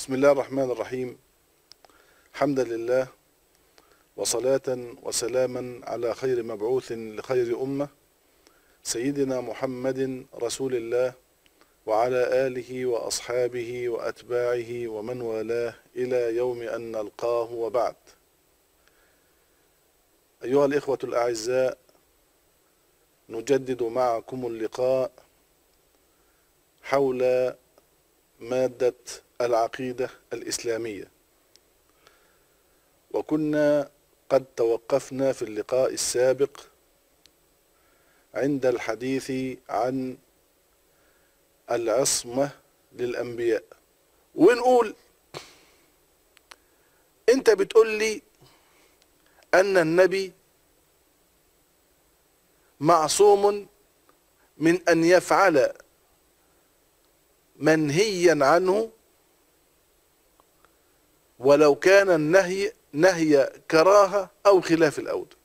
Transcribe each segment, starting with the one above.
بسم الله الرحمن الرحيم. حمدا لله وصلاة وسلاما على خير مبعوث لخير أمة. سيدنا محمد رسول الله وعلى آله وأصحابه وأتباعه ومن والاه إلى يوم أن نلقاه وبعد. أيها الإخوة الأعزاء نجدد معكم اللقاء حول مادة العقيدة الإسلامية. وكنا قد توقفنا في اللقاء السابق عند الحديث عن العصمة للأنبياء. ونقول أنت بتقول لي أن النبي معصوم من أن يفعل منهيا عنه ولو كان النهي نهي كراهة أو خلاف الأولى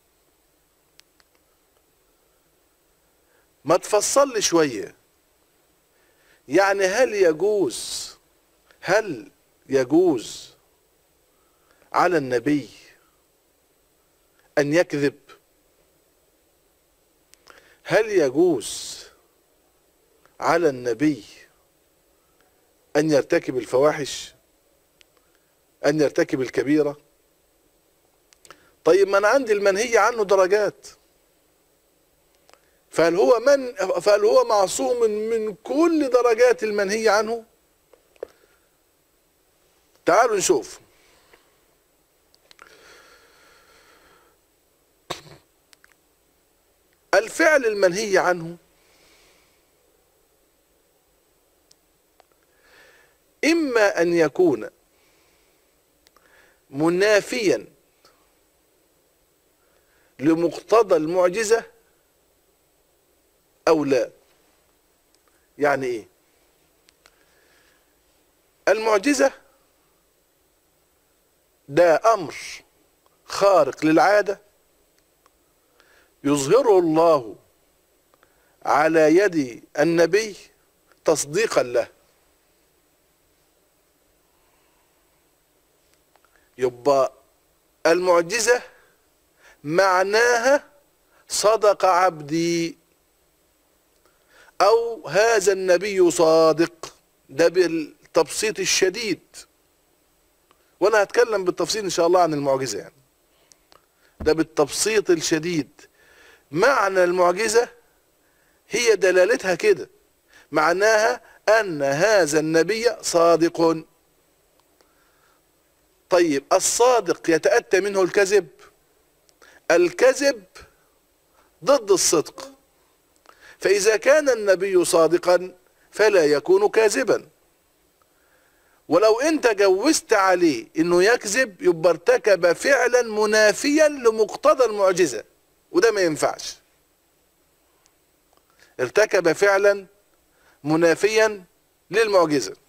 ما تفصل لي شوية. يعني هل يجوز هل يجوز على النبي أن يكذب؟ هل يجوز على النبي أن يرتكب الفواحش؟ أن يرتكب الكبيرة. طيب ما أنا عندي المنهي عنه درجات. فهل هو من فهل هو معصوم من كل درجات المنهي عنه؟ تعالوا نشوف. الفعل المنهي عنه إما أن يكون منافيا لمقتضى المعجزة أو لا. يعني إيه؟ المعجزة ده أمر خارق للعادة. يظهره الله على يد النبي تصديقا له. يبقى المعجزة معناها صدق عبدي أو هذا النبي صادق. ده بالتبسيط الشديد. وأنا هتكلم بالتفصيل إن شاء الله عن المعجزة يعني. ده بالتبسيط الشديد. معنى المعجزة هي دلالتها كده. معناها أن هذا النبي صادق. طيب الصادق يتأتى منه الكذب. الكذب ضد الصدق. فإذا كان النبي صادقا فلا يكون كاذبا. ولو انت جوزت عليه إنه يكذب يبقى ارتكب فعلا منافيا لمقتضى المعجزة وده ما ينفعش. ارتكب فعلا منافيا للمعجزة.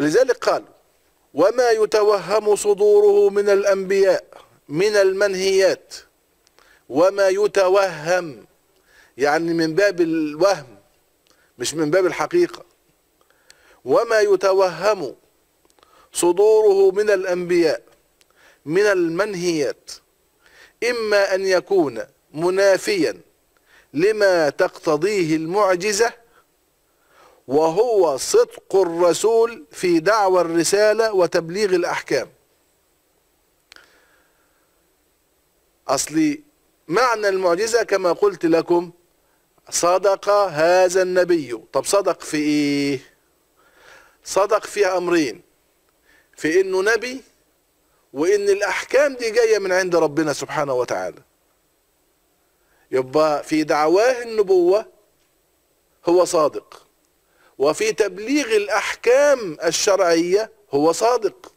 لذلك قال وما يتوهم صدوره من الأنبياء من المنهيات وما يتوهم يعني من باب الوهم مش من باب الحقيقة. وما يتوهم صدوره من الأنبياء من المنهيات إما أن يكون منافيا لما تقتضيه المعجزة وهو صدق الرسول في دعوى الرسالة وتبليغ الأحكام. أصلي معنى المعجزة كما قلت لكم صدق هذا النبي. طب صدق في إيه؟ صدق في أمرين في إنه نبي وإن الأحكام دي جاية من عند ربنا سبحانه وتعالى. يبقى في دعواه النبوة هو صادق. وفي تبليغ الأحكام الشرعية هو صادق.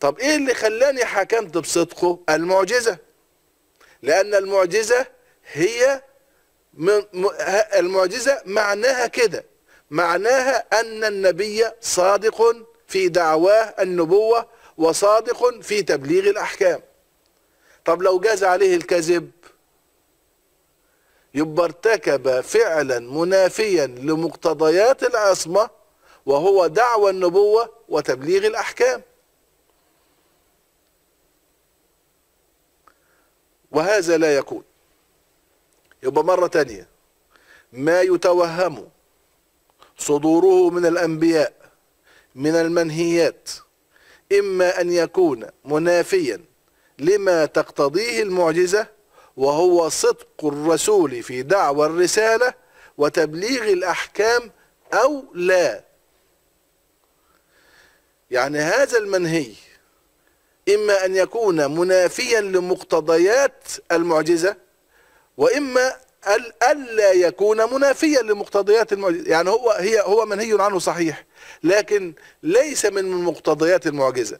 طب إيه اللي خلاني حكمت بصدقه؟ المعجزة. لأن المعجزة هي المعجزة معناها كده. معناها أن النبي صادق في دعواه النبوة وصادق في تبليغ الأحكام. طب لو جاز عليه الكذب؟ يبقى ارتكب فعلا منافيا لمقتضيات العصمة وهو دعوى النبوة وتبليغ الأحكام. وهذا لا يكون. يبقى مرة تانية. ما يتوهم صدوره من الأنبياء من المنهيات إما أن يكون منافيا لما تقتضيه المعجزة وهو صدق الرسول في دعوى الرسالة وتبليغ الأحكام أو لا. يعني هذا المنهي إما أن يكون منافيا لمقتضيات المعجزة وإما ألا يكون منافيا لمقتضيات المعجزة. يعني هو هي هو منهي عنه صحيح لكن ليس من مقتضيات المعجزة.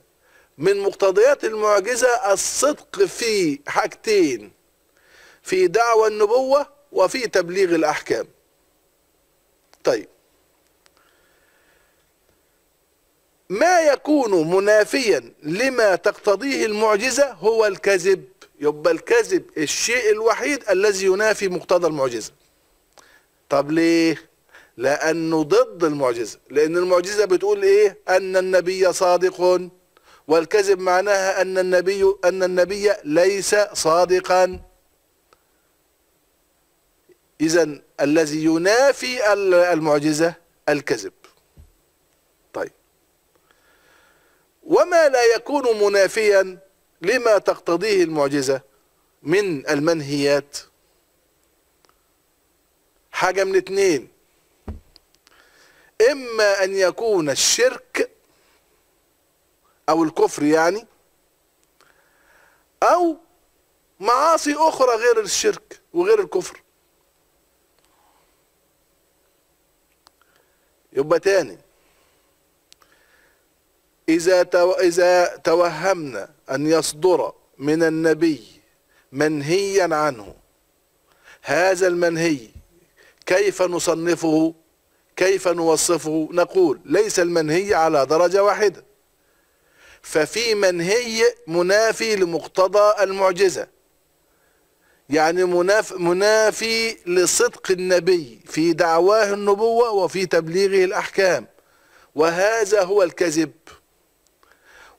من مقتضيات المعجزة الصدق في حاجتين. في دعوى النبوة وفي تبليغ الأحكام. طيب. ما يكون منافيا لما تقتضيه المعجزة هو الكذب. يبقى الكذب الشيء الوحيد الذي ينافي مقتضى المعجزة. طب ليه؟ لأنه ضد المعجزة. لأن المعجزة بتقول إيه؟ أن النبي صادق. والكذب معناها أن النبي أن النبي ليس صادقا. اذا الذي ينافي المعجزة الكذب. طيب. وما لا يكون منافيا لما تقتضيه المعجزة من المنهيات. حاجة من اتنين. إما أن يكون الشرك أو الكفر يعني أو معاصي أخرى غير الشرك وغير الكفر. يبقى تاني. إذا تو إذا توهمنا أن يصدر من النبي منهيا عنه هذا المنهي كيف نصنفه؟ كيف نوصفه؟ نقول ليس المنهي على درجة واحدة ففي منهي منافي لمقتضى المعجزة. يعني مناف منافي لصدق النبي في دعواه النبوة وفي تبليغه الأحكام. وهذا هو الكذب.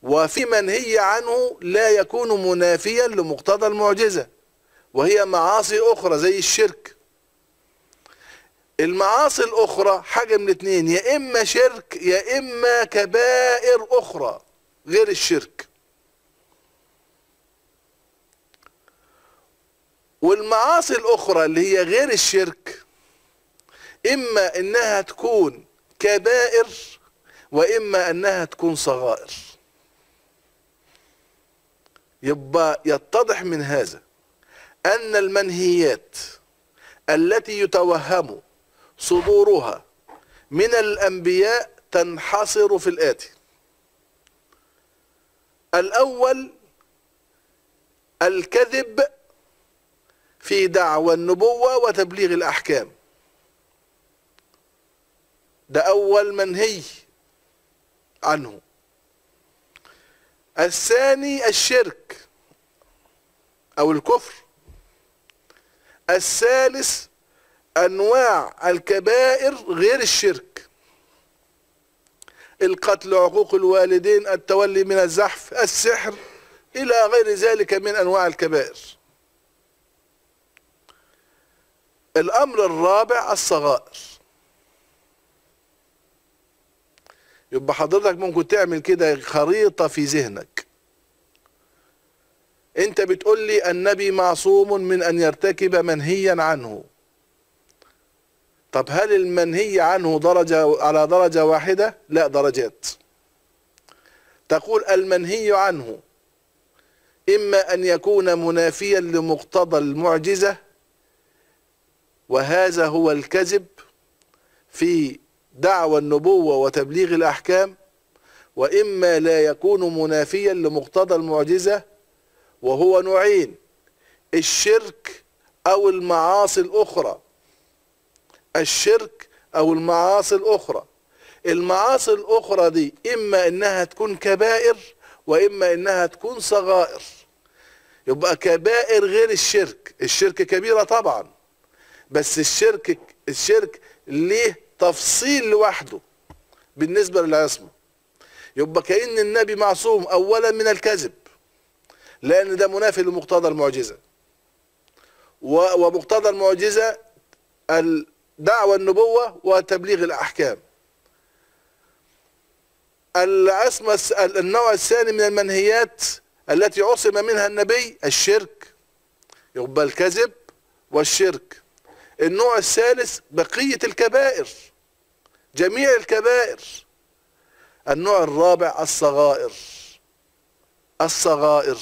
وفي منهي عنه لا يكون منافيا لمقتضى المعجزة وهي معاصي أخرى زي الشرك. المعاصي الأخرى حاجة من اتنين يا إما شرك يا إما كبائر أخرى غير الشرك. والمعاصي الأخرى اللي هي غير الشرك إما إنها تكون كبائر وإما أنها تكون صغائر. يبقى يتضح من هذا أن المنهيات التي يتوهم صدورها من الأنبياء تنحصر في الآتي. الأول الكذب في دعوى النبوة وتبليغ الأحكام. ده أول منهي عنه. الثاني الشرك أو الكفر. الثالث أنواع الكبائر غير الشرك. القتل عقوق الوالدين التولي من الزحف السحر إلى غير ذلك من أنواع الكبائر. الأمر الرابع الصغائر. يبقى حضرتك ممكن تعمل كده خريطة في ذهنك. أنت بتقول لي النبي معصوم من أن يرتكب منهيا عنه. طب هل المنهي عنه درجة على درجة واحدة؟ لا درجات. تقول المنهي عنه إما أن يكون منافيا لمقتضى المعجزة وهذا هو الكذب في دعوى النبوة وتبليغ الأحكام وإما لا يكون منافيا لمقتضى المعجزة وهو نوعين الشرك أو المعاصي الأخرى. الشرك أو المعاصي الأخرى. المعاصي الأخرى دي إما إنها تكون كبائر وإما إنها تكون صغائر. يبقى كبائر غير الشرك. الشرك كبيرة طبعا. بس الشرك الشرك ليه تفصيل لوحده بالنسبة للعصمة. يبقى كأن النبي معصوم أولا من الكذب لأن ده منافي لمقتضى المعجزة. ومقتضى المعجزة الدعوة النبوة وتبليغ الأحكام. العصمة النوع الثاني من المنهيات التي عصم منها النبي الشرك. يبقى الكذب والشرك. النوع الثالث بقية الكبائر جميع الكبائر. النوع الرابع الصغائر الصغائر.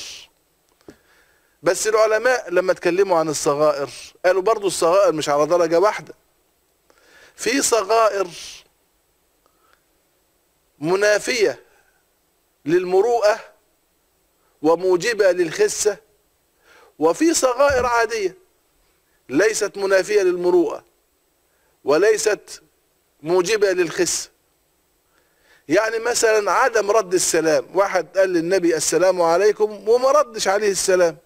بس العلماء لما اتكلموا عن الصغائر قالوا برضو الصغائر مش على درجة واحدة. في صغائر منافية للمروءة وموجبة للخسة وفي صغائر عادية. ليست منافية للمروءة وليست موجبة للخسة يعني مثلا عدم رد السلام واحد قال للنبي السلام عليكم وما ردش عليه السلام.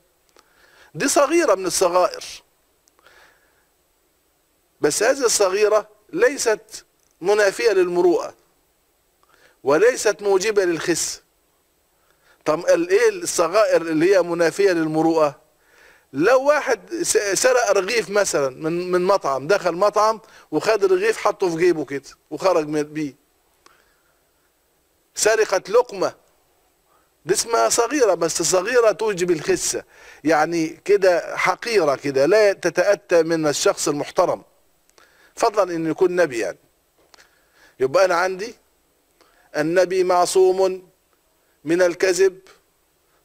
دي صغيرة من الصغائر. بس هذه الصغيرة ليست منافية للمروءة وليست موجبة للخس. طب إيه الصغائر اللي هي منافية للمروءة؟ لو واحد سرق رغيف مثلا من من مطعم دخل مطعم وخد رغيف حطه في جيبه كده وخرج بيه. سرقة لقمة. دي اسمها صغيرة بس صغيرة توجب الخسة. يعني كده حقيرة كده لا تتأتى من الشخص المحترم. فضلا إن يكون نبي يعني. يبقى أنا عندي النبي معصوم من الكذب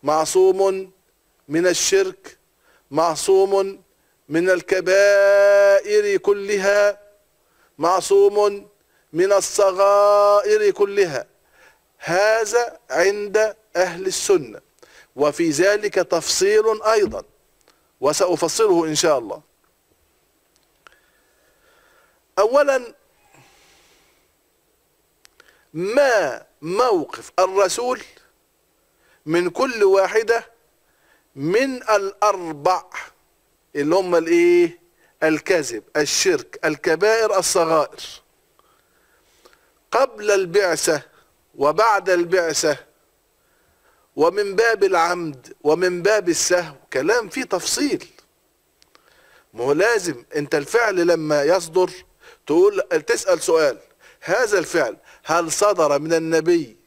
معصوم من الشرك معصوم من الكبائر كلها معصوم من الصغائر كلها. هذا عند أهل السنة. وفي ذلك تفصيل أيضا. وسأفصله إن شاء الله. أولا ما موقف الرسول من كل واحدة من الأربع اللي هم الإيه؟ الكذب الشرك الكبائر الصغائر. قبل البعثة وبعد البعثة ومن باب العمد ومن باب السهو كلام فيه تفصيل. ما هو لازم أنت الفعل لما يصدر تقول تسأل سؤال هذا الفعل هل صدر من النبي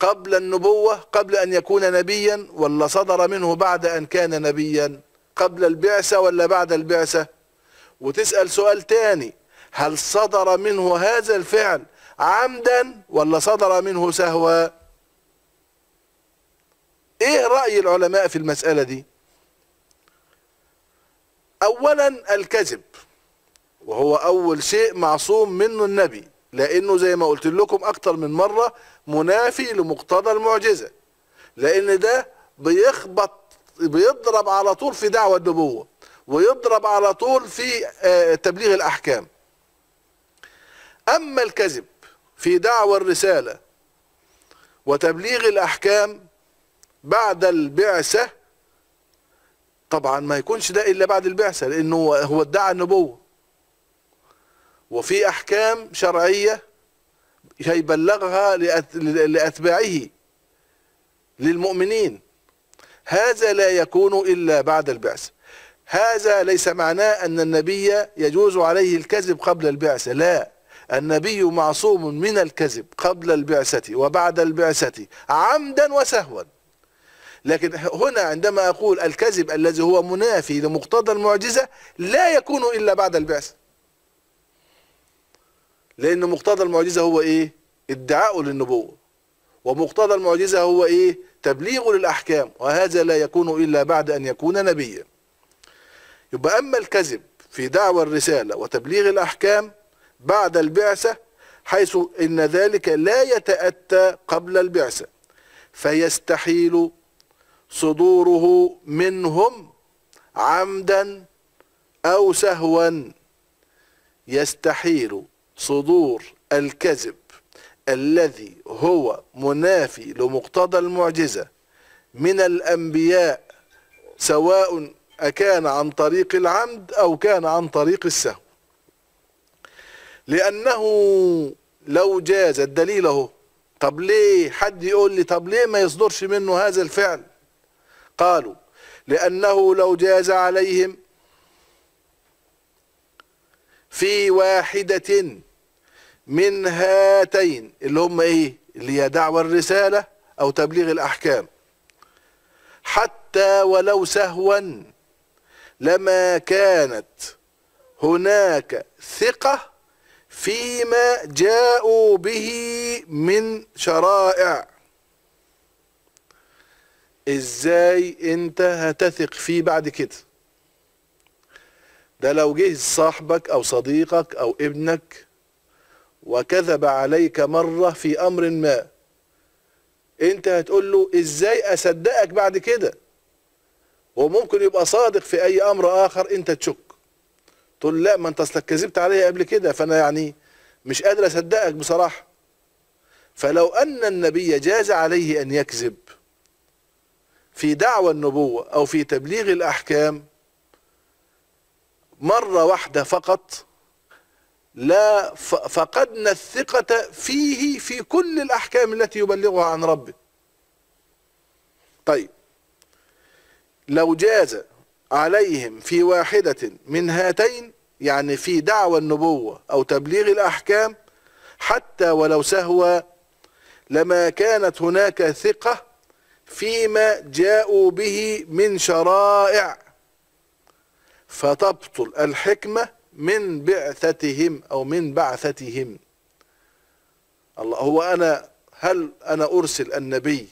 قبل النبوة قبل أن يكون نبيا ولا صدر منه بعد أن كان نبيا؟ قبل البعثة ولا بعد البعثة؟ وتسأل سؤال تاني هل صدر منه هذا الفعل عمدا ولا صدر منه سهوا؟ إيه رأي العلماء في المسألة دي؟ اولا الكذب وهو أول شيء معصوم منه النبي. لأنه زي ما قلت لكم أكتر من مرة منافي لمقتضى المعجزة. لأن ده بيخبط بيضرب على طول في دعوة النبوة ويضرب على طول في آه، تبليغ الأحكام. أما الكذب في دعوة الرسالة وتبليغ الأحكام بعد البعثة طبعا ما يكونش ده إلا بعد البعثة لأنه هو ادعى النبوة. وفي أحكام شرعية هيبلغها لأتباعه للمؤمنين. هذا لا يكون إلا بعد البعثة هذا ليس معناه أن النبي يجوز عليه الكذب قبل البعثة لا النبي معصوم من الكذب قبل البعثة وبعد البعثة عمدا وسهوا. لكن هنا عندما أقول الكذب الذي هو منافي لمقتضى المعجزة لا يكون إلا بعد البعثة لأن مقتضى المعجزة هو إيه؟ ادعاء للنبوة. ومقتضى المعجزة هو إيه؟ تبليغ للأحكام. وهذا لا يكون إلا بعد أن يكون نبيا. يبقى أما الكذب في دعوى الرسالة وتبليغ الأحكام بعد البعثة حيث إن ذلك لا يتأتى قبل البعثة فيستحيل صدوره منهم عمدا أو سهوا يستحيل صدور الكذب الذي هو منافي لمقتضى المعجزة من الأنبياء سواء أكان عن طريق العمد أو كان عن طريق السهو. لأنه لو جاز الدليل أهو طب ليه حد يقول لي طب ليه ما يصدرش منه هذا الفعل؟ قالوا لأنه لو جاز عليهم في واحدة من هاتين اللي هم إيه؟ اللي هي دعوة الرسالة أو تبليغ الأحكام. حتى ولو سهوا لما كانت هناك ثقة فيما جاءوا به من شرائع. إزاي أنت هتثق فيه بعد كده؟ ده لو جه صاحبك أو صديقك أو ابنك وكذب عليك مرة في أمر ما. أنت هتقول له إزاي أصدقك بعد كده؟ وممكن يبقى صادق في أي أمر آخر أنت تشك. تقول لا ما أنت أصلك كذبت عليا قبل كده فأنا يعني مش قادر أصدقك بصراحة. فلو أن النبي جاز عليه أن يكذب في دعوى النبوة أو في تبليغ الأحكام مرة واحدة فقط لا فقدنا الثقة فيه في كل الأحكام التي يبلغها عن ربه. طيب لو جاز عليهم في واحدة من هاتين يعني في دعوى النبوة أو تبليغ الأحكام حتى ولو سهوا لما كانت هناك ثقة فيما جاءوا به من شرائع فتبطل الحكمة من بعثتهم أو من بعثتهم. الله هو أنا هل أنا أرسل النبي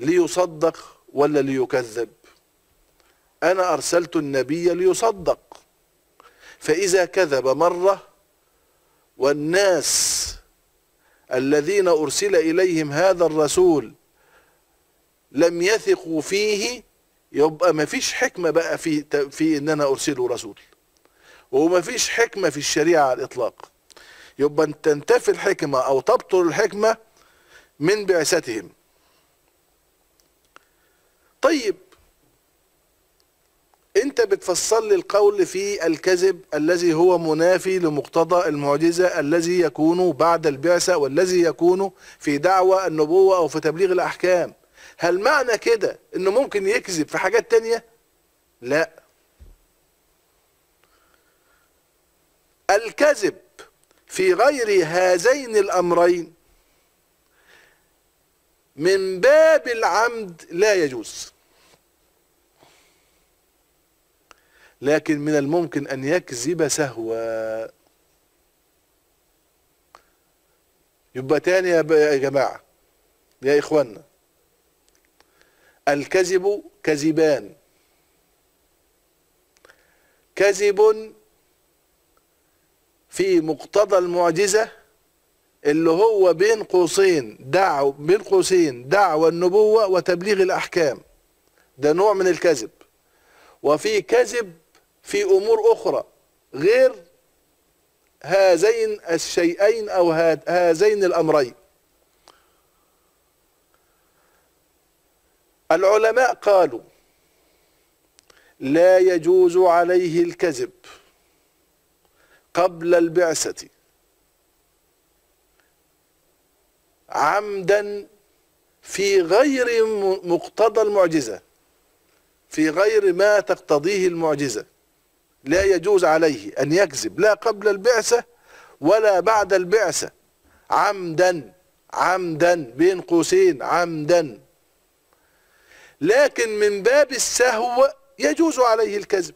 ليصدق ولا ليكذب؟ أنا أرسلت النبي ليصدق. فإذا كذب مرة والناس الذين أرسل إليهم هذا الرسول لم يثقوا فيه يبقى ما فيش حكمة بقى في, في إن أنا أرسله رسول. وما فيش حكمة في الشريعة على الإطلاق. يبقى تنتفي الحكمة أو تبطل الحكمة من بعثتهم. طيب أنت بتفصل لي القول في الكذب الذي هو منافي لمقتضى المعجزة الذي يكون بعد البعثة والذي يكون في دعوة النبوة أو في تبليغ الأحكام. هل معنى كده إنه ممكن يكذب في حاجات تانية؟ لا. الكذب في غير هذين الأمرين من باب العمد لا يجوز. لكن من الممكن أن يكذب سهوا. يبقى تاني يا جماعة يا اخوانا الكذب كذبان. كذب في مقتضى المعجزة اللي هو بين قوسين دعو بين قوسين دعوة النبوة وتبليغ الأحكام. ده نوع من الكذب. وفي كذب في أمور أخرى غير هذين الشيئين أو هذين الأمرين. العلماء قالوا لا يجوز عليه الكذب. قبل البعثة. عمدا في غير مقتضى المعجزة. في غير ما تقتضيه المعجزة. لا يجوز عليه أن يكذب لا قبل البعثة ولا بعد البعثة. عمدا عمدا بين قوسين عمدا. لكن من باب السهو يجوز عليه الكذب.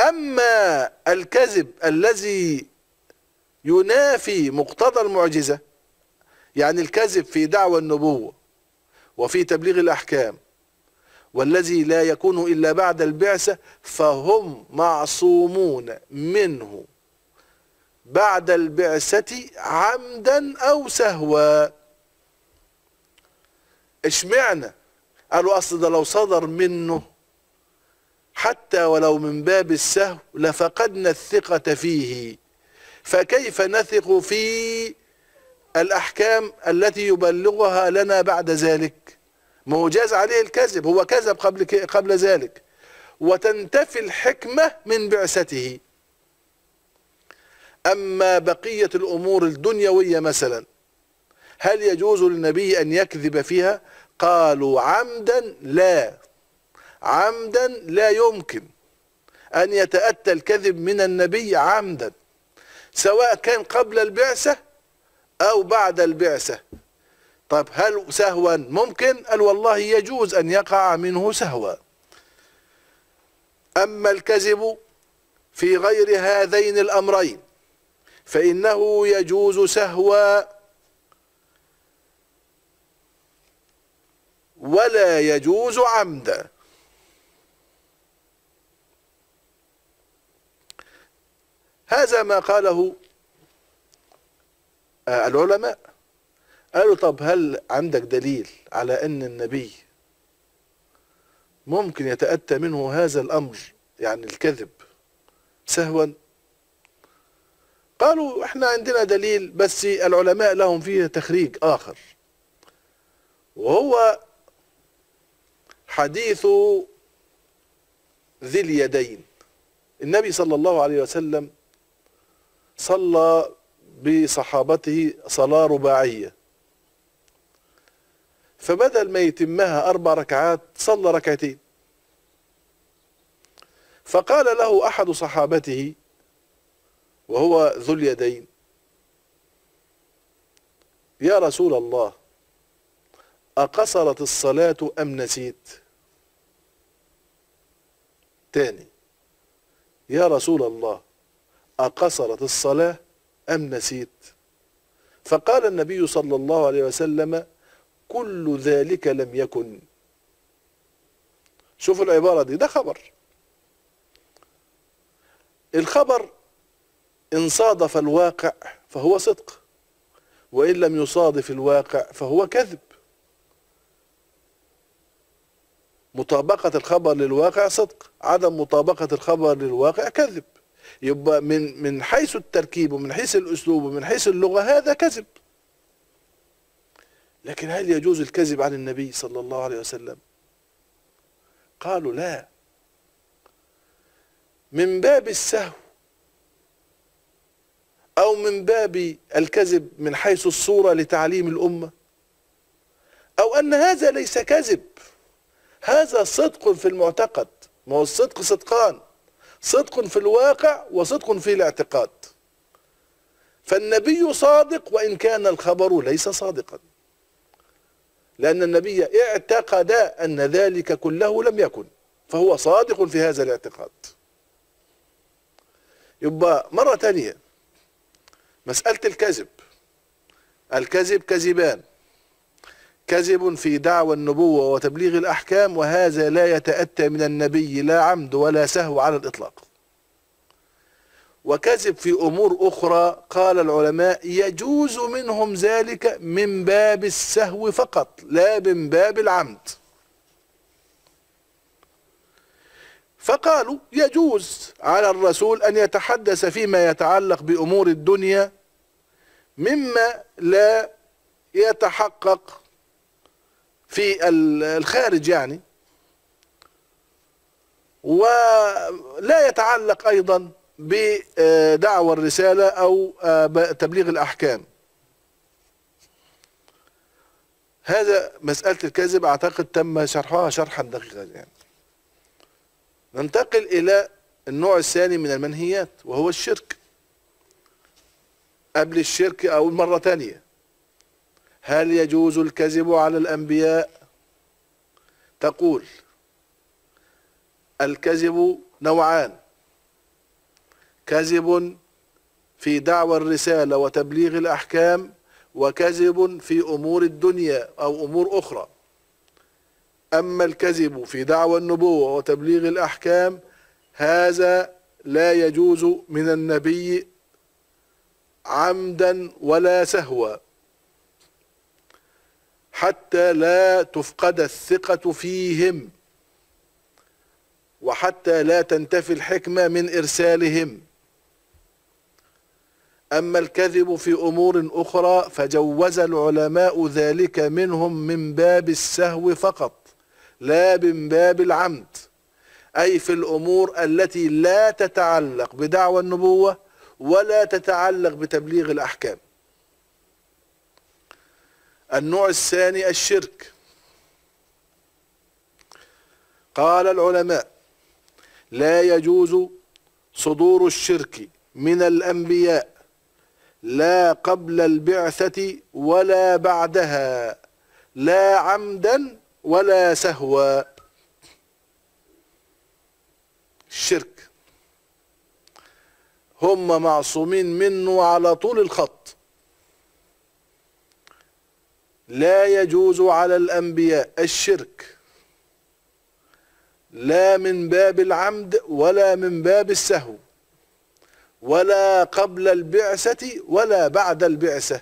أما الكذب الذي ينافي مقتضى المعجزة يعني الكذب في دعوى النبوة وفي تبليغ الأحكام والذي لا يكون إلا بعد البعثة فهم معصومون منه بعد البعثة عمدا أو سهوا. اشمعنى قالوا أصل ده لو صدر منه حتى ولو من باب السهو لفقدنا الثقة فيه. فكيف نثق في الأحكام التي يبلغها لنا بعد ذلك؟ ما هو جاز عليه الكذب هو كذب قبل قبل ذلك. وتنتفي الحكمة من بعثته. أما بقية الأمور الدنيوية مثلا هل يجوز للنبي أن يكذب فيها؟ قالوا عمدا لا. عمدا لا يمكن أن يتأتى الكذب من النبي عمدا سواء كان قبل البعثة أو بعد البعثة. طيب هل سهوا؟ ممكن. قال والله يجوز أن يقع منه سهوا. أما الكذب في غير هذين الأمرين فإنه يجوز سهوا ولا يجوز عمدا. هذا ما قاله آه، العلماء. قالوا طب هل عندك دليل على أن النبي ممكن يتأتى منه هذا الأمر يعني الكذب سهوا؟ قالوا إحنا عندنا دليل بس العلماء لهم فيه تخريج آخر. وهو حديث ذي اليدين. النبي صلى الله عليه وسلم صلى بصحابته صلاة رباعية. فبدل ما يتمها أربع ركعات صلى ركعتين. فقال له أحد صحابته وهو ذو اليدين يا رسول الله أقصرت الصلاة أم نسيت؟ تاني يا رسول الله أقصرت الصلاة أم نسيت؟ فقال النبي صلى الله عليه وسلم كل ذلك لم يكن. شوفوا العبارة دي ده خبر. الخبر إن صادف الواقع فهو صدق وإن لم يصادف الواقع فهو كذب. مطابقة الخبر للواقع صدق عدم مطابقة الخبر للواقع كذب. يبقى من من حيث التركيب ومن حيث الأسلوب ومن حيث اللغة هذا كذب. لكن هل يجوز الكذب عن النبي صلى الله عليه وسلم؟ قالوا لا. من باب السهو أو من باب الكذب من حيث الصورة لتعليم الأمة أو أن هذا ليس كذب. هذا صدق في المعتقد ما هو الصدق صدقان. صدق في الواقع وصدق في الاعتقاد. فالنبي صادق وإن كان الخبر ليس صادقا. لأن النبي اعتقد أن ذلك كله لم يكن فهو صادق في هذا الاعتقاد. يبقى مرة تانية مسألة الكذب. الكذب كذبان. كذب في دعوى النبوة وتبليغ الأحكام وهذا لا يتأتى من النبي لا عمد ولا سهو على الإطلاق. وكذب في أمور أخرى قال العلماء يجوز منهم ذلك من باب السهو فقط لا من باب العمد. فقالوا يجوز على الرسول أن يتحدث فيما يتعلق بأمور الدنيا مما لا يتحقق في الخارج يعني. ولا يتعلق أيضا بدعوى الرسالة أو تبليغ الأحكام. هذا مسألة الكذب أعتقد تم شرحها شرحا دقيقا يعني. ننتقل إلى النوع الثاني من المنهيات وهو الشرك. قبل الشرك أو مرة تانية. هل يجوز الكذب على الأنبياء؟ تقول الكذب نوعان كذب في دعوى الرسالة وتبليغ الأحكام وكذب في أمور الدنيا أو أمور أخرى. أما الكذب في دعوى النبوة وتبليغ الأحكام هذا لا يجوز من النبي عمدا ولا سهوا. حتى لا تفقد الثقة فيهم. وحتى لا تنتفي الحكمة من إرسالهم. أما الكذب في أمور أخرى فجوز العلماء ذلك منهم من باب السهو فقط لا من باب العمد. أي في الأمور التي لا تتعلق بدعوى النبوة ولا تتعلق بتبليغ الأحكام. النوع الثاني الشرك. قال العلماء لا يجوز صدور الشرك من الأنبياء لا قبل البعثة ولا بعدها لا عمدا ولا سهوا. الشرك. هم معصومين منه على طول الخط. لا يجوز على الأنبياء الشرك. لا من باب العمد ولا من باب السهو ولا قبل البعثة ولا بعد البعثة.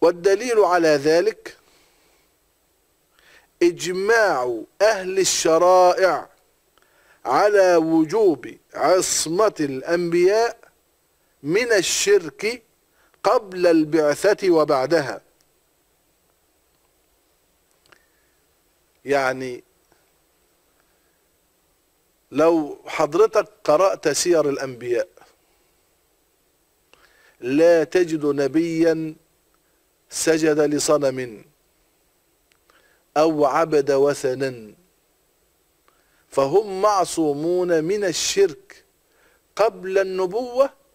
والدليل على ذلك إجماع أهل الشرائع على وجوب عصمة الأنبياء من الشرك قبل البعثة وبعدها. يعني لو حضرتك قرأت سير الأنبياء لا تجد نبيا سجد لصنم أو عبد وثنا فهم معصومون من الشرك قبل النبوة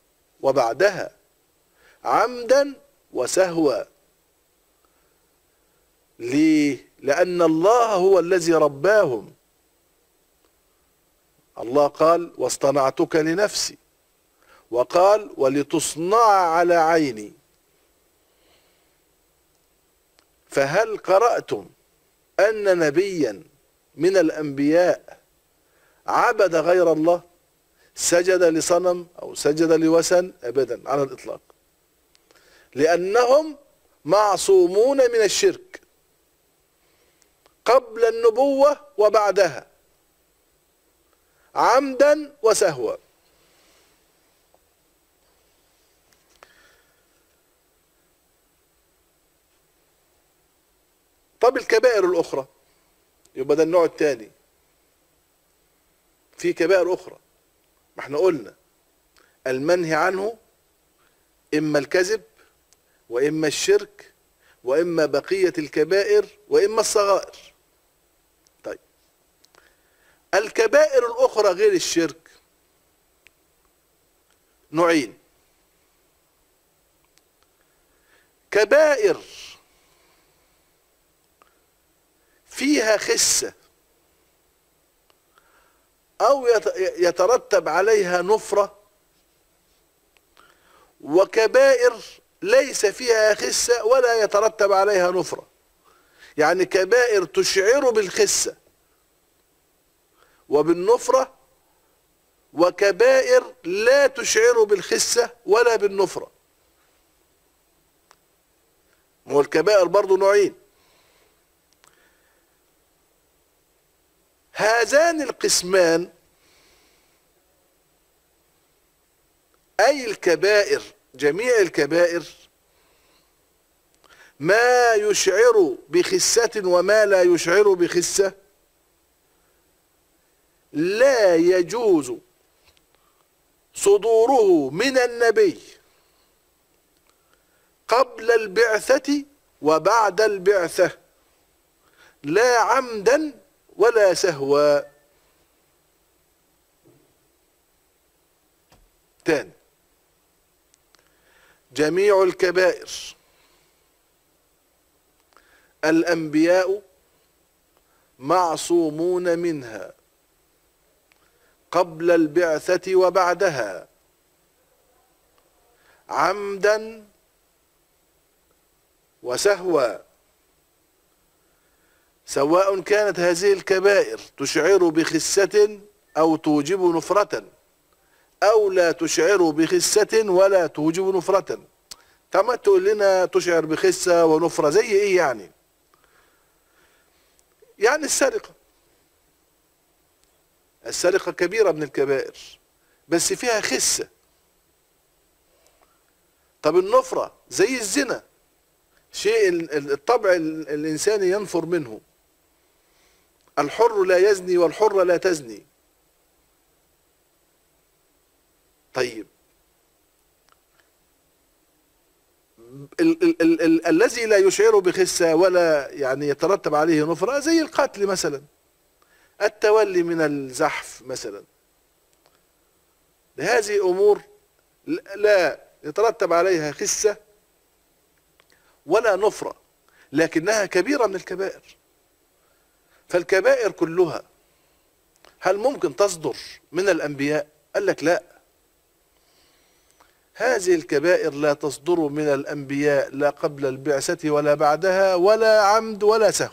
وبعدها عمدا وسهوا. ليه؟ لأن الله هو الذي رباهم. الله قال واصطنعتك لنفسي وقال ولتصنع على عيني فهل قرأتم أن نبيا من الأنبياء عبد غير الله؟ سجد لصنم أو سجد لوثن أبدا على الإطلاق. لأنهم معصومون من الشرك قبل النبوة وبعدها عمدا وسهوا. طب الكبائر الأخرى يبقى ده النوع الثاني. في كبائر أخرى. ما إحنا قلنا. المنهي عنه إما الكذب وإما الشرك وإما بقية الكبائر وإما الصغائر. طيب. الكبائر الأخرى غير الشرك نوعين. كبائر فيها خسة أو يترتب عليها نفرة. وكبائر ليس فيها خسة ولا يترتب عليها نفرة. يعني كبائر تشعر بالخسة وبالنفرة وكبائر لا تشعر بالخسة ولا بالنفرة. هو الكبائر برضو نوعين. هذان القسمان أي الكبائر جميع الكبائر ما يشعر بخسة وما لا يشعر بخسة؟ لا يجوز صدوره من النبي قبل البعثة وبعد البعثة لا عمدا ولا سهوا تاني. جميع الكبائر. الأنبياء معصومون منها. قبل البعثة وبعدها. عمدا وسهوا. سواء كانت هذه الكبائر تشعر بخسة أو توجب نفرة أو لا تشعر بخسة ولا توجب نفرة. طب تقول لنا تشعر بخسة ونفرة زي إيه يعني؟ يعني السرقة. السرقة كبيرة من الكبائر بس فيها خسة. طب النفرة زي الزنا شيء الطبع الإنساني ينفر منه. الحر لا يزني والحرة لا تزني. طيب. ال ال ال ال الذي لا يشعر بخسة ولا يعني يترتب عليه نفرة زي القتل مثلا. التولي من الزحف مثلا. هذه أمور لا يترتب عليها خسة ولا نفرة لكنها كبيرة من الكبائر. فالكبائر كلها هل ممكن تصدر من الأنبياء؟ قال لك لا. هذه الكبائر لا تصدر من الأنبياء لا قبل البعثة ولا بعدها ولا عمد ولا سهو.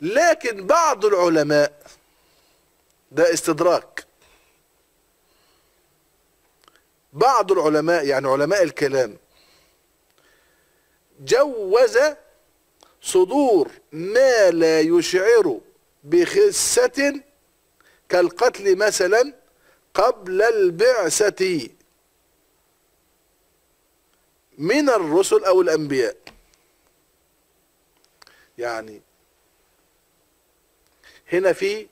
لكن بعض العلماء ده استدراك. بعض العلماء يعني علماء الكلام جوز صدور ما لا يشعر بخسة كالقتل مثلا قبل البعثة من الرسل أو الأنبياء. يعني هنا في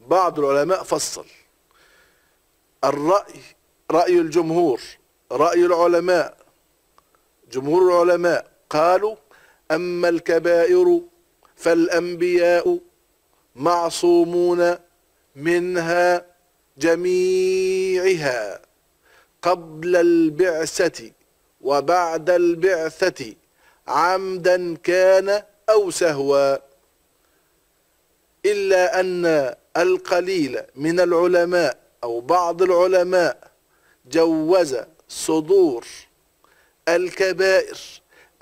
بعض العلماء فصل. الرأي رأي الجمهور رأي العلماء جمهور العلماء قالوا أما الكبائر فالأنبياء معصومون منها جميعها قبل البعثة وبعد البعثة عمدا كان أو سهوا إلا أن القليل من العلماء أو بعض العلماء جوز صدور الكبائر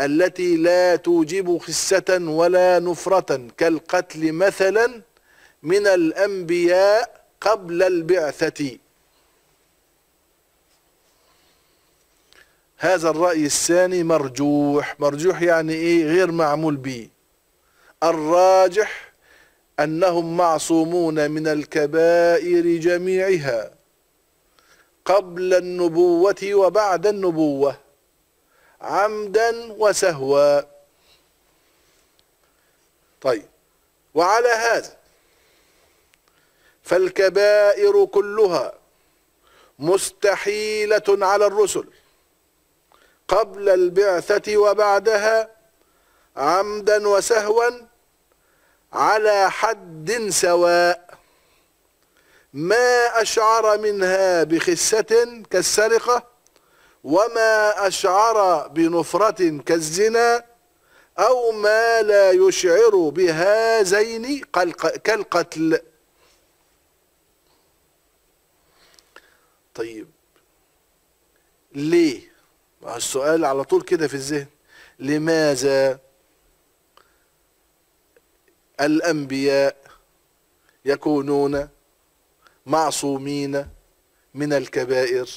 التي لا توجب خسة ولا نفرة كالقتل مثلا من الأنبياء قبل البعثة. هذا الرأي الثاني مرجوح. مرجوح يعني إيه؟ غير معمول به. الراجح أنهم معصومون من الكبائر جميعها قبل النبوة وبعد النبوة. عمدا وسهوا. طيب وعلى هذا فالكبائر كلها مستحيلة على الرسل قبل البعثة وبعدها عمدا وسهوا على حد سواء. ما أشعر منها بخسة كالسرقة؟ وما أشعر بنفرة كالزنا أو ما لا يشعر بهذين كالقتل. طيب. ليه؟ السؤال على طول كده في الذهن. لماذا الأنبياء يكونون معصومين من الكبائر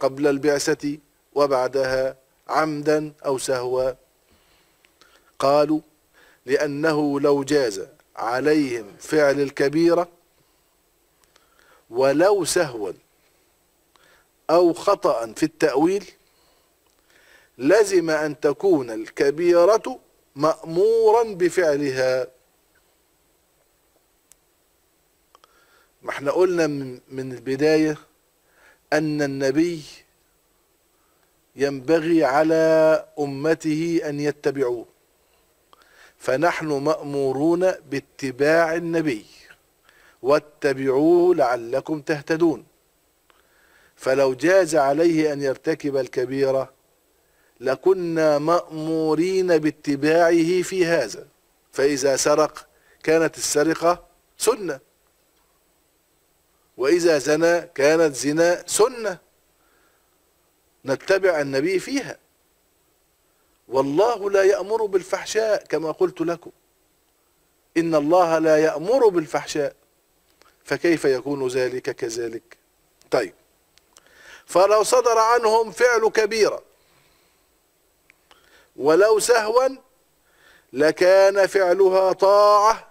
قبل البعثة وبعدها عمدا أو سهوا. قالوا لأنه لو جاز عليهم فعل الكبيرة ولو سهوا أو خطأ في التأويل لزم أن تكون الكبيرة مأمورا بفعلها. ما إحنا قلنا من البداية أن النبي ينبغي على أمته أن يتبعوه. فنحن مأمورون باتباع النبي واتبعوه لعلكم تهتدون. فلو جاز عليه أن يرتكب الكبيرة لكنا مأمورين باتباعه في هذا. فإذا سرق كانت السرقة سنة. وإذا زنى كانت زنا سنة. نتبع النبي فيها. والله لا يأمر بالفحشاء كما قلت لكم. إن الله لا يأمر بالفحشاء. فكيف يكون ذلك كذلك؟ طيب. فلو صدر عنهم فعل كبيرة ولو سهوا لكان فعلها طاعة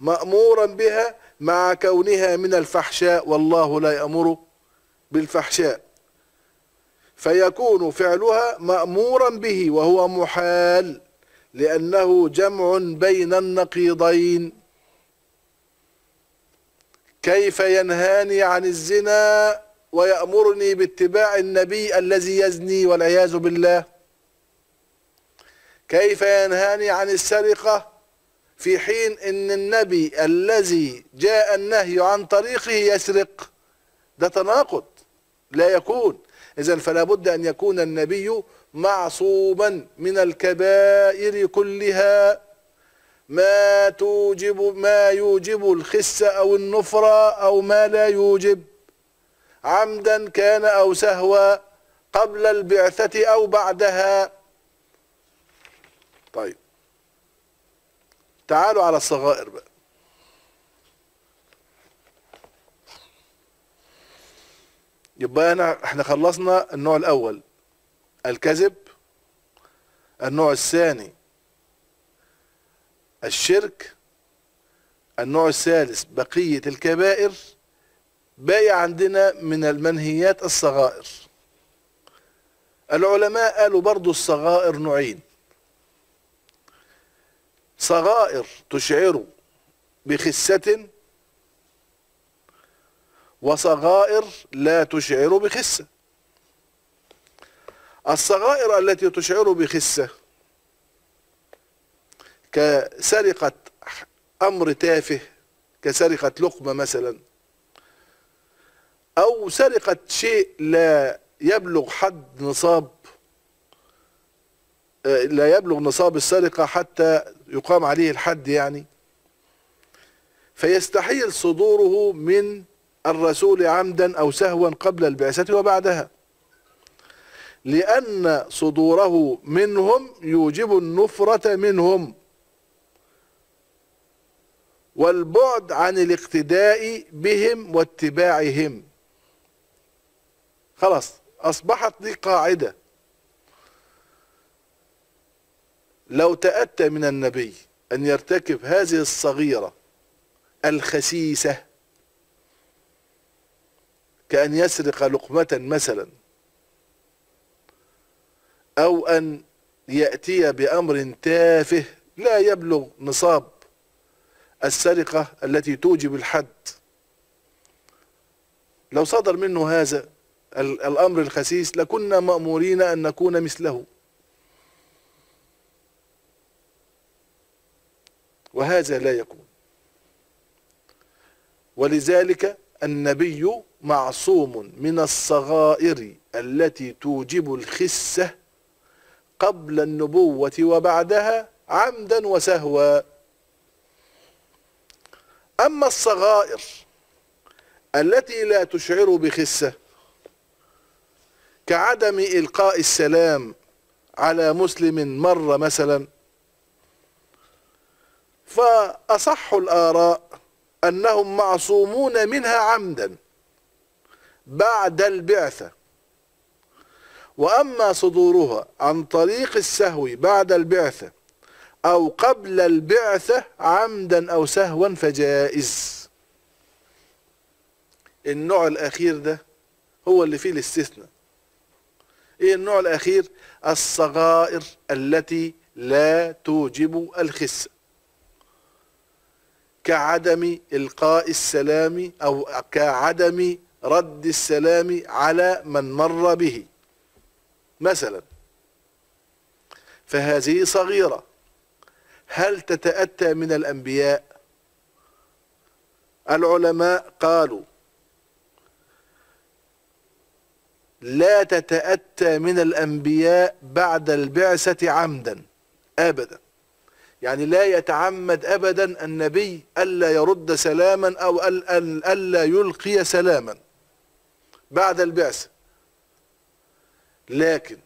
مأمورا بها مع كونها من الفحشاء. والله لا يأمر بالفحشاء. فيكون فعلها مأمورا به وهو محال لأنه جمع بين النقيضين. كيف ينهاني عن الزنا ويأمرني باتباع النبي الذي يزني والعياذ بالله؟ كيف ينهاني عن السرقة في حين إن النبي الذي جاء النهي عن طريقه يسرق؟ ده تناقض لا يكون. اذا فلا بد أن يكون النبي معصوما من الكبائر كلها. ما توجب ما يوجب الخس أو النفرة أو ما لا يوجب. عمدا كان أو سهوا قبل البعثة أو بعدها. طيب. تعالوا على الصغائر بقى. يبقى أنا إحنا خلصنا النوع الأول. الكذب. النوع الثاني الشرك. النوع الثالث بقية الكبائر. باقي عندنا من المنهيات الصغائر. العلماء قالوا برضو الصغائر نوعين. صغائر تشعر بخسة وصغائر لا تشعر بخسة. الصغائر التي تشعر بخسة كسرقة أمر تافه كسرقة لقمة مثلا أو سرقة شيء لا يبلغ حد نصاب لا يبلغ نصاب السرقة حتى يقام عليه الحد يعني. فيستحيل صدوره من الرسول عمدا أو سهوا قبل البعثة وبعدها. لأن صدوره منهم يوجب النفرة منهم. والبعد عن الاقتداء بهم واتباعهم. خلاص أصبحت دي قاعدة. لو تأتى من النبي أن يرتكب هذه الصغيرة الخسيسة كأن يسرق لقمة مثلا أو أن يأتي بأمر تافه لا يبلغ نصاب السرقة التي توجب الحد. لو صدر منه هذا الأمر الخسيس لكنا مأمورين أن نكون مثله. وهذا لا يكون. ولذلك النبي معصوم من الصغائر التي توجب الخسة قبل النبوة وبعدها عمدا وسهوا. أما الصغائر التي لا تشعر بخسة كعدم إلقاء السلام على مسلم مرة مثلا فأصح الآراء أنهم معصومون منها عمدا بعد البعثة. وأما صدورها عن طريق السهو بعد البعثة أو قبل البعثة عمدا أو سهوا فجائز. النوع الأخير ده هو اللي فيه الاستثناء. إيه النوع الأخير؟ الصغائر التي لا توجب الخسه كعدم إلقاء السلام أو كعدم رد السلام على من مر به. مثلا فهذه صغيرة. هل تتأتى من الأنبياء؟ العلماء قالوا لا تتأتى من الأنبياء بعد البعثة عمدا أبدا. يعني لا يتعمد ابدا النبي ألا يرد سلاما أو ألا يلقي سلاما بعد البعثة لكن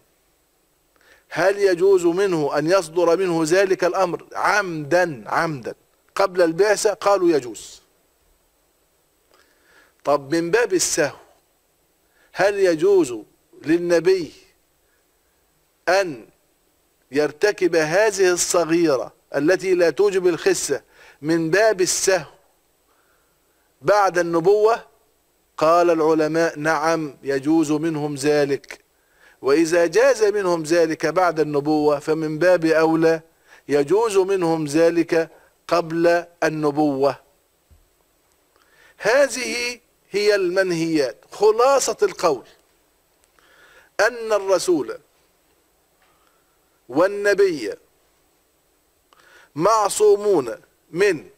هل يجوز منه أن يصدر منه ذلك الأمر عمدا عمدا قبل البعثة قالوا يجوز. طب من باب السهو هل يجوز للنبي أن يرتكب هذه الصغيرة التي لا توجب الخسة من باب السهو بعد النبوة قال العلماء نعم يجوز منهم ذلك. وإذا جاز منهم ذلك بعد النبوة فمن باب أولى يجوز منهم ذلك قبل النبوة. هذه هي المنهيات. خلاصة القول أن الرسول والنبي معصومون من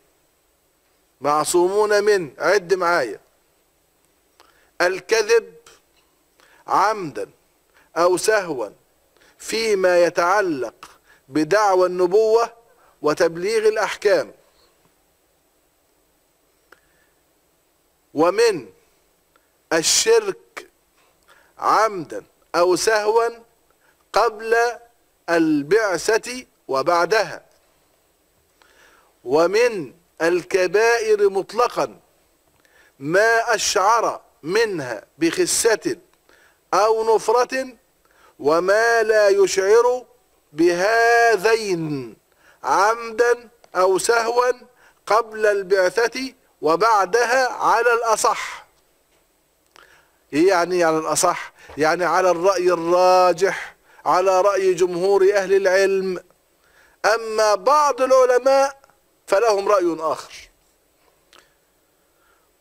معصومون من عد معايا. الكذب عمدا أو سهوا فيما يتعلق بدعوى النبوة وتبليغ الأحكام. ومن الشرك عمدا أو سهوا قبل البعثة وبعدها. ومن الكبائر مطلقا ما أشعر منها بخسة أو نفرة وما لا يشعر بهذين عمدا أو سهوا قبل البعثة وبعدها على الأصح. يعني على الأصح؟ يعني على الرأي الراجح على رأي جمهور أهل العلم. أما بعض العلماء فلهم رأي آخر.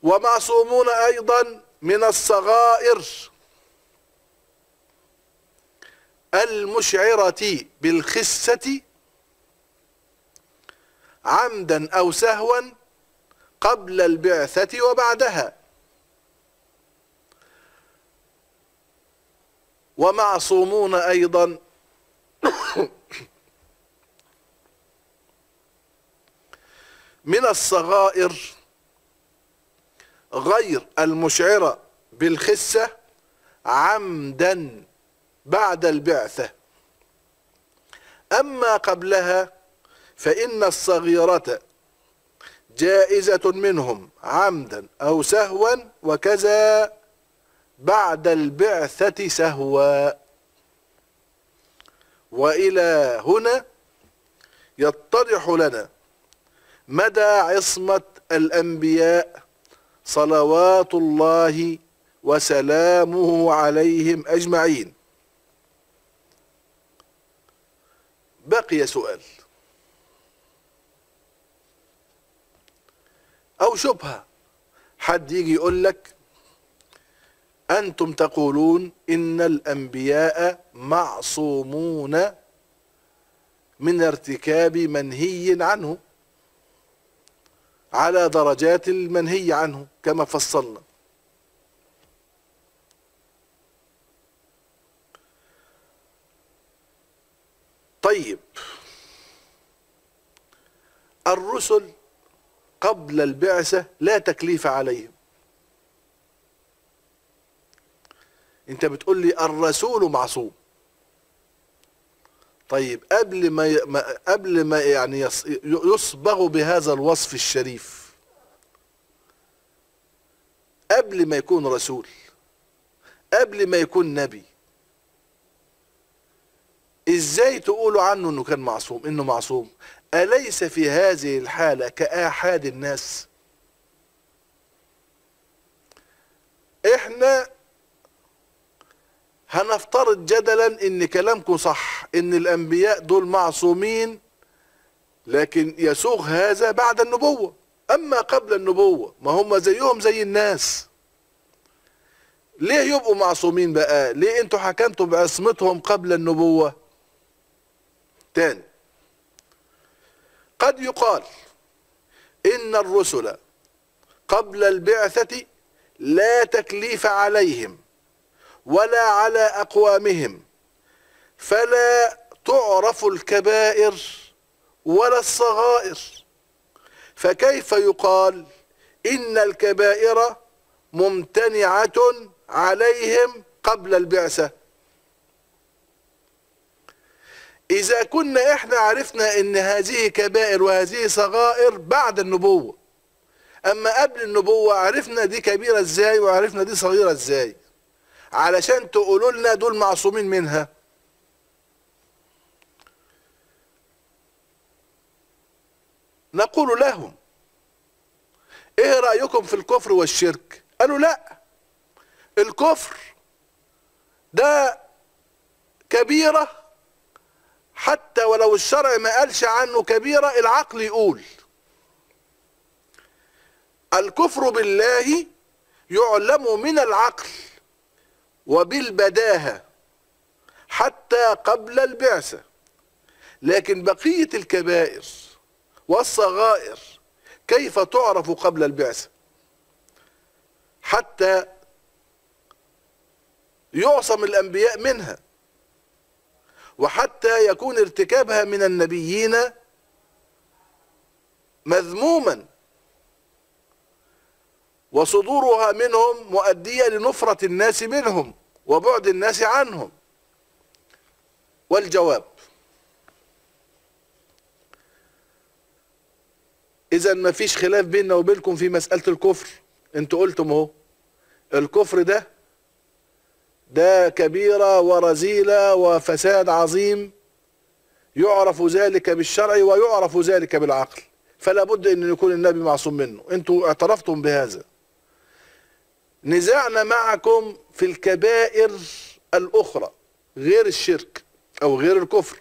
ومعصومون أيضا من الصغائر المشعرة بالخسة عمدا أو سهوا قبل البعثة وبعدها. ومعصومون أيضا من الصغائر غير المشعرة بالخسة عمدا بعد البعثة. أما قبلها فإن الصغيرة جائزة منهم عمدا أو سهوا وكذا بعد البعثة سهوا. وإلى هنا يتضح لنا مدى عصمة الأنبياء صلوات الله وسلامه عليهم أجمعين؟ بقي سؤال. أو شبهة. حد يجي يقول لك أنتم تقولون إن الأنبياء معصومون من ارتكاب منهي عنه. على درجات المنهي عنه كما فصلنا. طيب. الرسل قبل البعثة لا تكليف عليهم. انت بتقول لي الرسول معصوم. طيب قبل ما قبل ما يعني يصبغ بهذا الوصف الشريف قبل ما يكون رسول قبل ما يكون نبي إزاي تقولوا عنه إنه كان معصوم؟ إنه معصوم؟ أليس في هذه الحالة كآحاد الناس؟ إحنا هنفترض جدلا إن كلامكم صح إن الأنبياء دول معصومين لكن يسوغ هذا بعد النبوة. أما قبل النبوة ما هم زيهم زي الناس. ليه يبقوا معصومين بقى؟ ليه أنتوا حكمتوا بعصمتهم قبل النبوة؟ تاني قد يقال إن الرسل قبل البعثة لا تكليف عليهم. ولا على أقوامهم. فلا تعرف الكبائر ولا الصغائر. فكيف يقال إن الكبائر ممتنعة عليهم قبل البعثة؟ إذا كنا إحنا عرفنا إن هذه كبائر وهذه صغائر بعد النبوة. أما قبل النبوة عرفنا دي كبيرة إزاي وعرفنا دي صغيرة إزاي؟ علشان تقولوا لنا دول معصومين منها. نقول لهم إيه رأيكم في الكفر والشرك؟ قالوا لا الكفر ده كبيرة حتى ولو الشرع ما قالش عنه كبيرة العقل يقول. الكفر بالله يعلم من العقل. وبالبداهة حتى قبل البعثة. لكن بقية الكبائر والصغائر كيف تعرف قبل البعثة؟ حتى يعصم الأنبياء منها وحتى يكون ارتكابها من النبيين مذموما. وصدورها منهم مؤدية لنفرة الناس منهم وبعد الناس عنهم. والجواب. إذا ما فيش خلاف بيننا وبينكم في مسألة الكفر. أنتوا قلتم اهو. الكفر ده ده كبيرة ورزيلة وفساد عظيم. يعرف ذلك بالشرع ويعرف ذلك بالعقل. فلا بد إن يكون النبي معصوم منه. أنتوا اعترفتم بهذا. نزاعنا معكم في الكبائر الأخرى غير الشرك أو غير الكفر.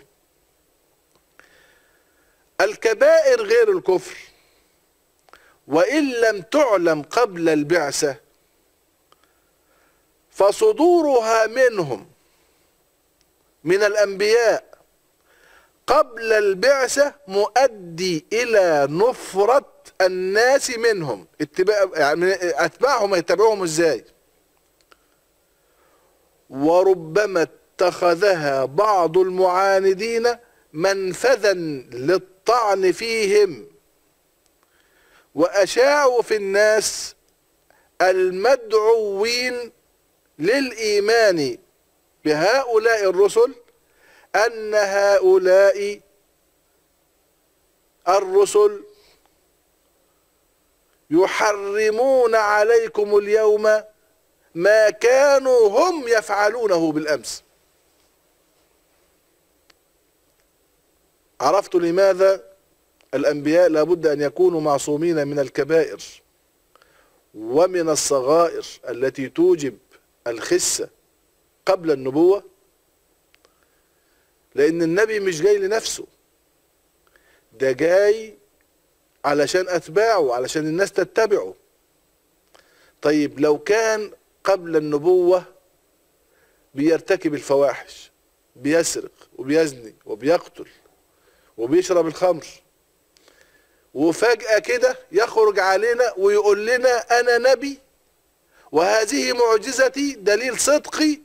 الكبائر غير الكفر وإن لم تعلم قبل البعثة فصدورها منهم من الأنبياء قبل البعثة مؤدي إلى نفرة الناس منهم اتباع يعني أتباعهم يتبعهم إزاي؟ وربما اتخذها بعض المعاندين منفذا للطعن فيهم. وأشاعوا في الناس المدعوين للإيمان بهؤلاء الرسل أن هؤلاء الرسل يحرمون عليكم اليوم ما كانوا هم يفعلونه بالأمس. عرفت لماذا الأنبياء لابد أن يكونوا معصومين من الكبائر ومن الصغائر التي توجب الخسه قبل النبوة؟ لأن النبي مش جاي لنفسه ده جاي علشان أتباعه علشان الناس تتبعه. طيب لو كان قبل النبوة بيرتكب الفواحش بيسرق وبيزني وبيقتل وبيشرب الخمر وفجأة كده يخرج علينا ويقول لنا أنا نبي وهذه معجزتي دليل صدقي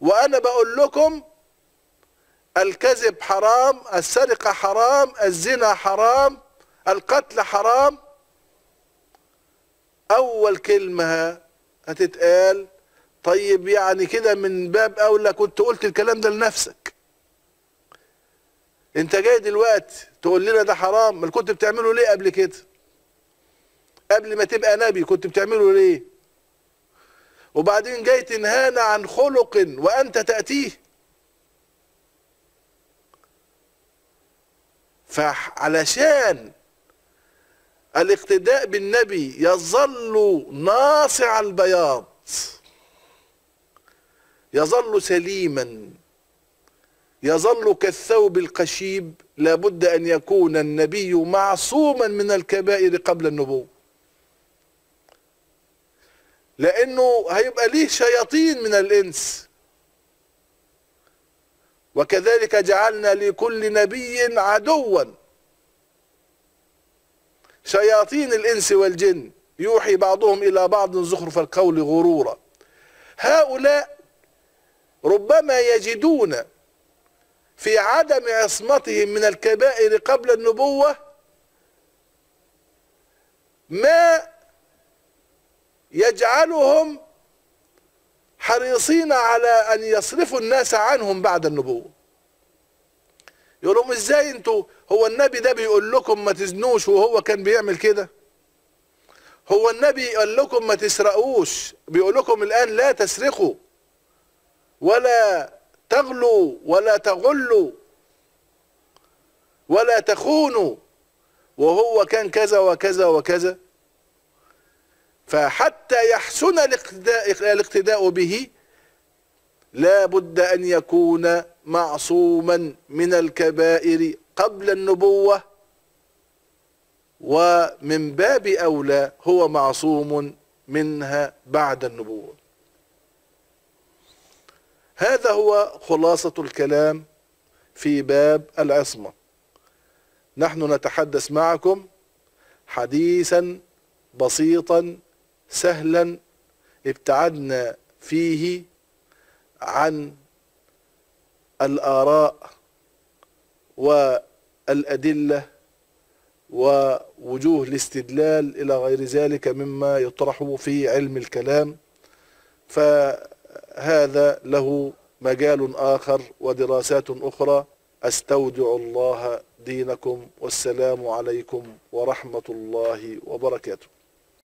وأنا بقول لكم الكذب حرام السرقة حرام الزنا حرام القتل حرام؟ أول كلمة هتتقال طيب يعني كده من باب أولى كنت قلت الكلام ده لنفسك. أنت جاي دلوقتي تقول لنا ده حرام ما كنت بتعمله ليه قبل كده؟ قبل ما تبقى نبي كنت بتعمله ليه؟ وبعدين جاي تنهانا عن خلق وأنت تأتيه. فعلشان الاقتداء بالنبي يظل ناصع البياض يظل سليما يظل كالثوب القشيب لابد أن يكون النبي معصوما من الكبائر قبل النبوة. لأنه هيبقى ليه شياطين من الإنس. وكذلك جعلنا لكل نبي عدوا. شياطين الإنس والجن يوحي بعضهم إلى بعض زخرف القول غرورا. هؤلاء ربما يجدون في عدم عصمتهم من الكبائر قبل النبوة ما يجعلهم حريصين على أن يصرفوا الناس عنهم بعد النبوة. يقول لهم إزاي أنتوا؟ هو النبي ده بيقول لكم ما تزنوش وهو كان بيعمل كده. هو النبي قال لكم ما تسرقوش. بيقول لكم الآن لا تسرقوا ولا تغلوا ولا تغلوا ولا تخونوا. وهو كان كذا وكذا وكذا. فحتى يحسن الاقتداء به لا بد أن يكون معصوما من الكبائر قبل النبوة ومن باب أولى هو معصوم منها بعد النبوة. هذا هو خلاصة الكلام في باب العصمة. نحن نتحدث معكم حديثا بسيطا سهلا ابتعدنا فيه عن الآراء والأدلة ووجوه الاستدلال إلى غير ذلك مما يطرح في علم الكلام. فهذا له مجال آخر ودراسات أخرى. أستودع الله دينكم والسلام عليكم ورحمة الله وبركاته.